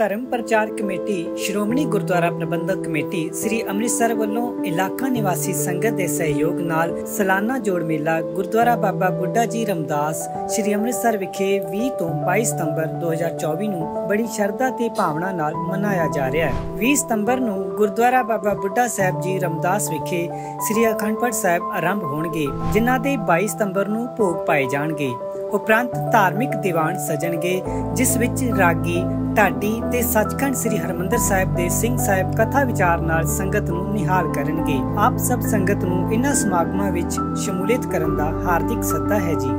ਧਰਮ ਪ੍ਰਚਾਰ ਕਮੇਟੀ, ਸ਼੍ਰੋਮਣੀ ਗੁਰਦੁਆਰਾ ਪ੍ਰਬੰਧਕ ਕਮੇਟੀ, ਸ੍ਰੀ ਅੰਮ੍ਰਿਤਸਰ ਵੱਲੋਂ ਇਲਾਕਾ ਨਿਵਾਸੀ ਸੰਗਤ ਦੇ ਸਹਿਯੋਗ ਨਾਲ ਸਾਲਾਨਾ ਜੋੜ ਮੇਲਾ ਗੁਰਦੁਆਰਾ ਬਾਬਾ ਬੁੱਢਾ ਜੀ ਰਮਦਾਸ, ਸ੍ਰੀ ਅੰਮ੍ਰਿਤਸਰ ਵਿਖੇ 20 ਤੋਂ 22 ਸਤੰਬਰ 2024 ਨੂੰ ਬੜੀ ਸ਼ਰਧਾ ਤੇ ਭਾਵਨਾ ਨਾਲ ਮਨਾਇਆ ਜਾ ਰਿਹਾ ਹੈ। 20 ਸਤੰਬਰ ਨੂੰ ਗੁਰਦੁਆਰਾ ਬਾਬਾ ਬੁੱਢਾ ਸਾਹਿਬ ਜੀ ਰਮਦਾਸ ਵਿਖੇ ਸ੍ਰੀ ਅਖੰਡ ਪਾਠ ਸਾਹਿਬ ਆਰੰਭ ਹੋਣਗੇ, ਜਿਨ੍ਹਾਂ ਦੇ 22 ਸਤੰਬਰ ਨੂੰ ਭੋਗ ਪਾਏ ਜਾਣਗੇ। ਉਪਰੰਤ ਧਾਰਮਿਕ ਦੀਵਾਨ ਸਜਣਗੇ, ਜਿਸ ਵਿੱਚ ਰਾਗੀ, ਢਾਡੀ ਤੇ ਸੱਚਖੰਡ ਸ੍ਰੀ ਹਰਮੰਦਰ ਸਾਹਿਬ ਦੇ ਸਿੰਘ ਸਾਹਿਬ ਕਥਾ ਵਿਚਾਰ ਨਾਲ ਸੰਗਤ ਨੂੰ ਨਿਹਾਲ ਕਰਨਗੇ। ਆਪ ਸਭ ਸੰਗਤ ਨੂੰ ਇਨ੍ਹਾਂ ਸਮਾਗਮਾਂ ਵਿੱਚ ਸ਼ਮੂਲੀਅਤ ਕਰਨ ਦਾ ਹਾਰਦਿਕ ਸੱਦਾ ਹੈ ਜੀ।